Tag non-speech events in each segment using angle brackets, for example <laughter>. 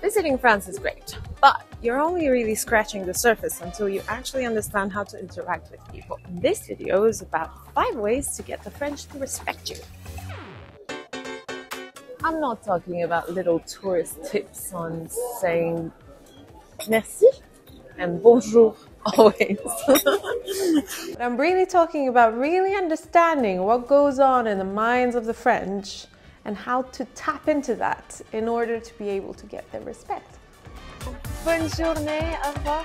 Visiting France is great, but you're only really scratching the surface until you actually understand how to interact with people. This video is about 5 ways to get the French to respect you. I'm not talking about little tourist tips on saying merci and bonjour <laughs> always. I'm really talking about really understanding what goes on in the minds of the French and how to tap into that in order to be able to get their respect. Bonne journée, au revoir.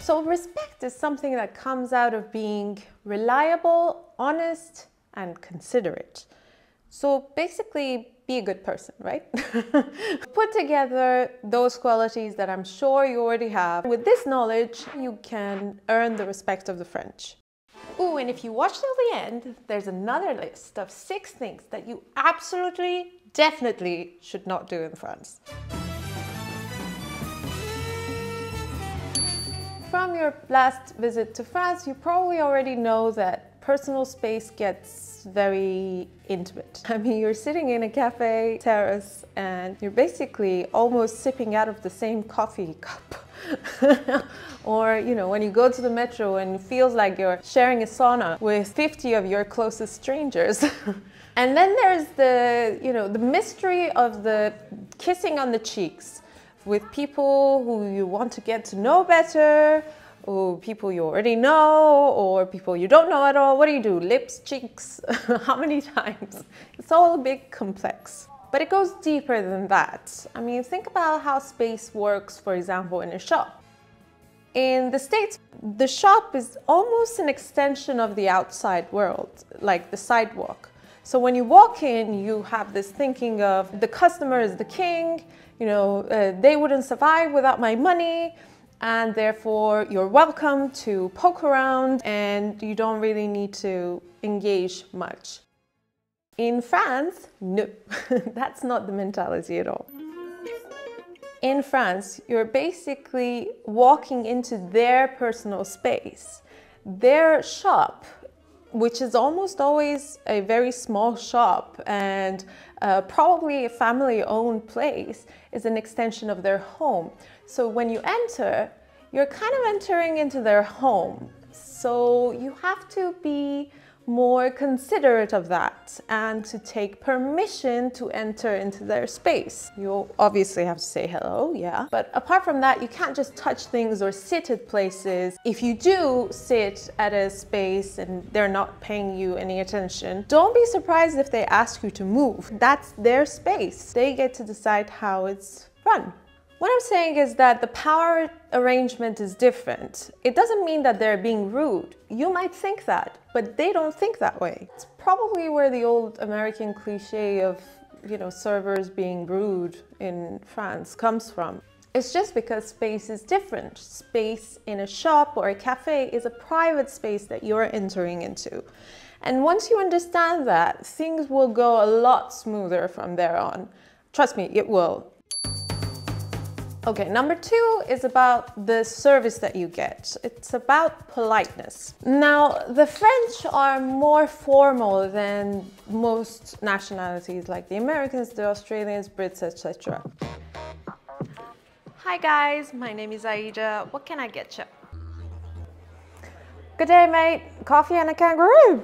So respect is something that comes out of being reliable, honest, and considerate. So basically, be a good person, right? <laughs> Put together those qualities that I'm sure you already have. With this knowledge, you can earn the respect of the French. Ooh, and if you watch till the end, there's another list of six things that you absolutely, definitely should not do in France. From your last visit to France, you probably already know that personal space gets very intimate. <laughs> I mean, you're sitting in a cafe terrace and you're basically almost sipping out of the same coffee cup. <laughs> or, you know, when you go to the metro and it feels like you're sharing a sauna with 50 of your closest strangers. <laughs> and then there's the, you know, the mystery of the kissing on the cheeks with people who you want to get to know better, or people you already know, or people you don't know at all. What do you do? Lips, cheeks? <laughs> How many times? It's all a bit complex. But it goes deeper than that. I mean, think about how space works, for example, in a shop. In the States, the shop is almost an extension of the outside world, like the sidewalk. So when you walk in, you have this thinking of the customer is the king, you know, uh, they wouldn't survive without my money, and therefore you're welcome to poke around and you don't really need to engage much. In France, no, <laughs> that's not the mentality at all. In France, you're basically walking into their personal space. Their shop, which is almost always a very small shop and uh, probably a family owned place, is an extension of their home. So when you enter, you're kind of entering into their home. So you have to be more considerate of that and to take permission to enter into their space. You'll obviously have to say hello, yeah. But apart from that, you can't just touch things or sit at places. If you do sit at a space and they're not paying you any attention, don't be surprised if they ask you to move. That's their space. They get to decide how it's run. What I'm saying is that the power arrangement is different. It doesn't mean that they're being rude. You might think that, but they don't think that way. It's probably where the old American cliche of, you know, servers being rude in France comes from. It's just because space is different. Space in a shop or a cafe is a private space that you're entering into. And once you understand that, things will go a lot smoother from there on. Trust me, it will. Okay, number two is about the service that you get. It's about politeness. Now, the French are more formal than most nationalities, like the Americans, the Australians, Brits, etc. Hi guys, my name is Aida. What can I get you? Good day, mate. Coffee and a kangaroo.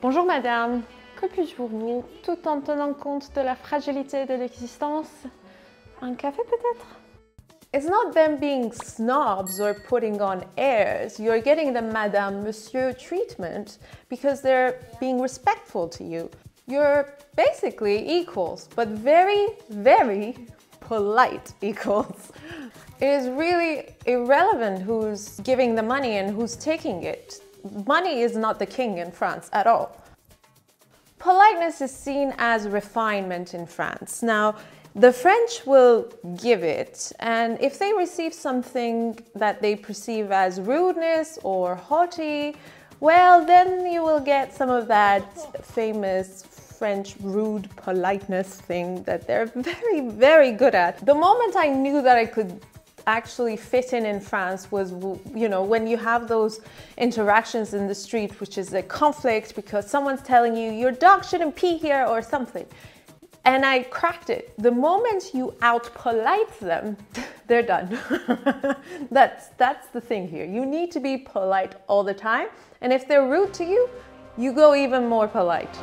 Bonjour, madame. Que puis-je pour vous, tout en tenant compte de la fragilité de l'existence Un café peut-être? It's not them being snobs or putting on airs. You're getting the Madame Monsieur treatment because they're being respectful to you. You're basically equals, but very, very polite <laughs> equals. It is really irrelevant who's giving the money and who's taking it. Money is not the king in France at all. Politeness is seen as refinement in France. Now, the French will give it, and if they receive something that they perceive as rudeness or haughty, well, then you will get some of that famous French rude politeness thing that they're <laughs> very, very good at. The moment I knew that I could actually fit in in France was, you know, when you have those interactions in the street, which is a conflict because someone's telling you your dog shouldn't pee here or something and I cracked it. The moment you out polite them, <laughs> they're done. <laughs> that's, that's the thing here. You need to be polite all the time. And if they're rude to you, you go even more polite.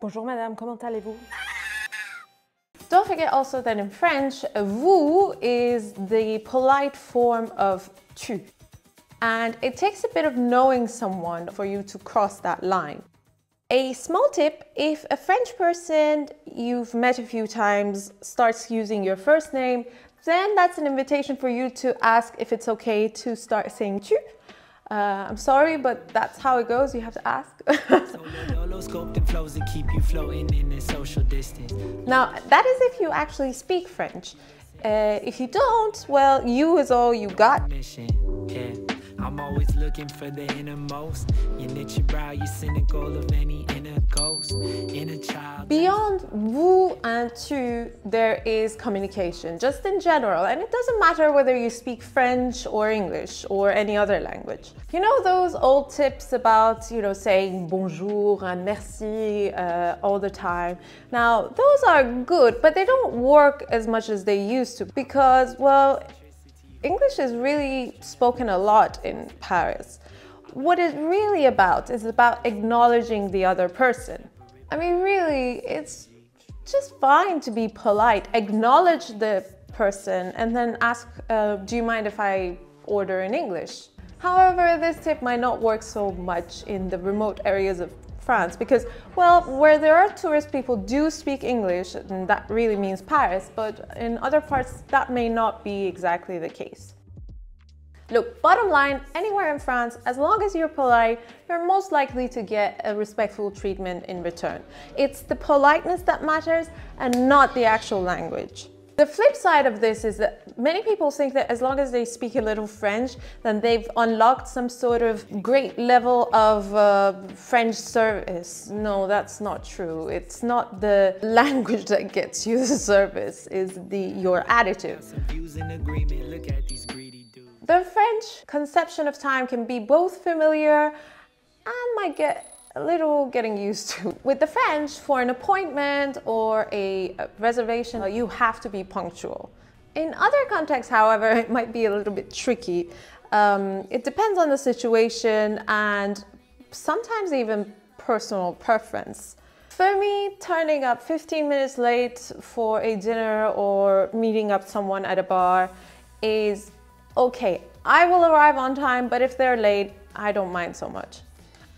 Bonjour madame, comment allez-vous? Don't forget also that in French, vous is the polite form of tu. And it takes a bit of knowing someone for you to cross that line. A small tip, if a French person you've met a few times starts using your first name, then that's an invitation for you to ask if it's okay to start saying tu. Uh, I'm sorry, but that's how it goes. You have to ask. <laughs> now, that is if you actually speak French. Uh, if you don't, well, you is all you got. I'm always looking for the innermost. You knit your brow, you cynical of any inner ghost, inner child. Beyond vous and tu, there is communication, just in general. And it doesn't matter whether you speak French or English or any other language. You know those old tips about, you know, saying bonjour and merci uh, all the time? Now, those are good, but they don't work as much as they used to because, well, English is really spoken a lot in Paris. What it's really about is about acknowledging the other person. I mean, really, it's just fine to be polite. Acknowledge the person and then ask, uh, do you mind if I order in English? However, this tip might not work so much in the remote areas of France because, well, where there are tourists, people do speak English, and that really means Paris, but in other parts, that may not be exactly the case. Look, bottom line, anywhere in France, as long as you're polite, you're most likely to get a respectful treatment in return. It's the politeness that matters and not the actual language. The flip side of this is that many people think that as long as they speak a little French, then they've unlocked some sort of great level of uh, French service. No, that's not true. It's not the <laughs> language that gets you the service, is the your attitude. The French conception of time can be both familiar and might get a little getting used to. <laughs> With the French, for an appointment or a reservation, you have to be punctual. In other contexts, however, <laughs> it might be a little bit tricky. Um, it depends on the situation and sometimes even personal preference. For me, turning up 15 minutes late for a dinner or meeting up someone at a bar is okay. I will arrive on time, but if they're late, I don't mind so much.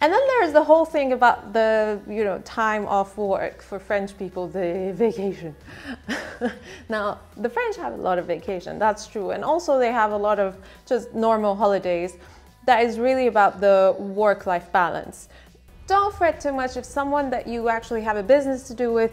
And then there's the whole thing about the, you know, time off work for French people, the vacation. <laughs> now, the French have a lot of vacation, that's true. And also they have a lot of just normal holidays that is really about the work-life balance. Don't fret too much if someone that you actually have a business to do with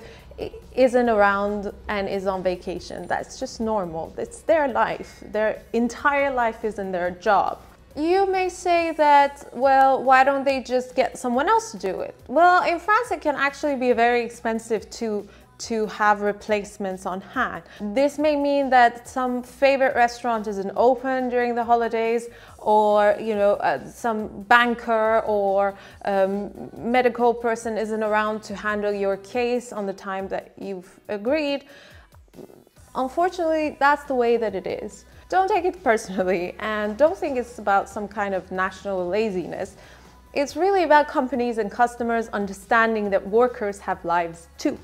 isn't around and is on vacation. That's just normal. It's their life. Their entire life is in their job. You may say that, well, why don't they just get someone else to do it? Well, in France, it can actually be very expensive to to have replacements on hand. This may mean that some favorite restaurant isn't open during the holidays or you know uh, some banker or um, medical person isn't around to handle your case on the time that you've agreed. Unfortunately, that's the way that it is. Don't take it personally and don't think it's about some kind of national laziness. It's really about companies and customers understanding that workers have lives too.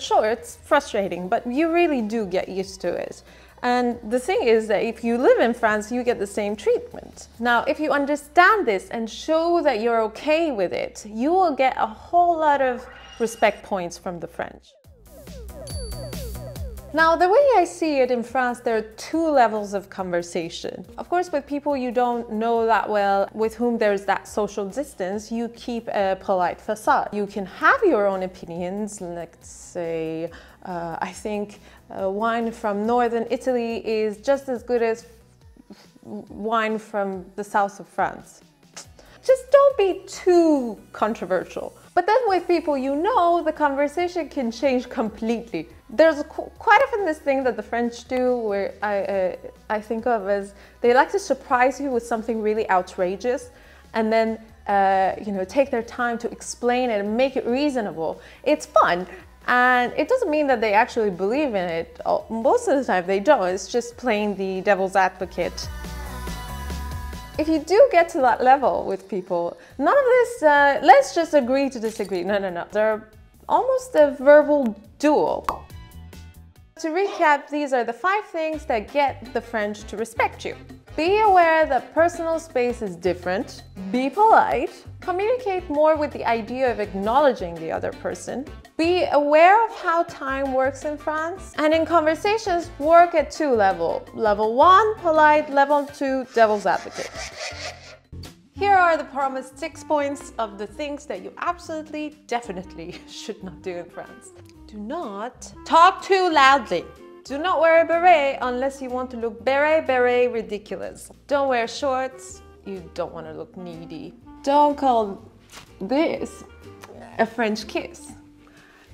Sure, it's frustrating, but you really do get used to it. And the thing is that if you live in France, you get the same treatment. Now, if you understand this and show that you're okay with it, you will get a whole lot of respect points from the French. Now, the way I see it in France, there are two levels of conversation. Of course, with people you don't know that well, with whom there's that social distance, you keep a polite facade. You can have your own opinions, let's say, uh, I think uh, wine from northern Italy is just as good as wine from the south of France. Just don't be too controversial. But then with people you know, the conversation can change completely. There's quite often this thing that the French do where I, uh, I think of as they like to surprise you with something really outrageous and then uh, you know, take their time to explain it and make it reasonable. It's fun. And it doesn't mean that they actually believe in it. Most of the time they don't. It's just playing the devil's advocate. If you do get to that level with people, none of this, uh, let's just agree to disagree. No, no, no. They're almost a verbal duel. To recap, these are the five things that get the French to respect you. Be aware that personal space is different. Be polite. Communicate more with the idea of acknowledging the other person. Be aware of how time works in France. And in conversations, work at two levels. Level one, polite. Level two, devil's advocate. Here are the promised six points of the things that you absolutely, definitely <laughs> should not do in France. Do not talk too loudly. Do not wear a beret unless you want to look beret, beret ridiculous. Don't wear shorts. You don't want to look needy. Don't call this a French kiss.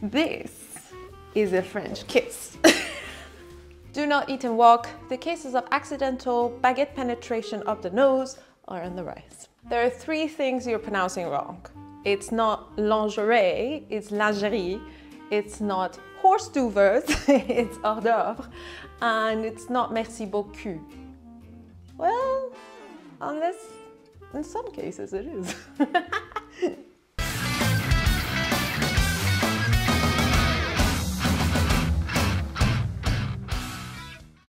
This is a French kiss. <laughs> Do not eat and walk. The cases of accidental baguette penetration of the nose are on the rise. There are three things you're pronouncing wrong. It's not lingerie, it's lingerie. It's not horse duvers, <laughs> it's hors d'oeuvre. And it's not merci beaucoup. Well, unless in some cases it is. <laughs>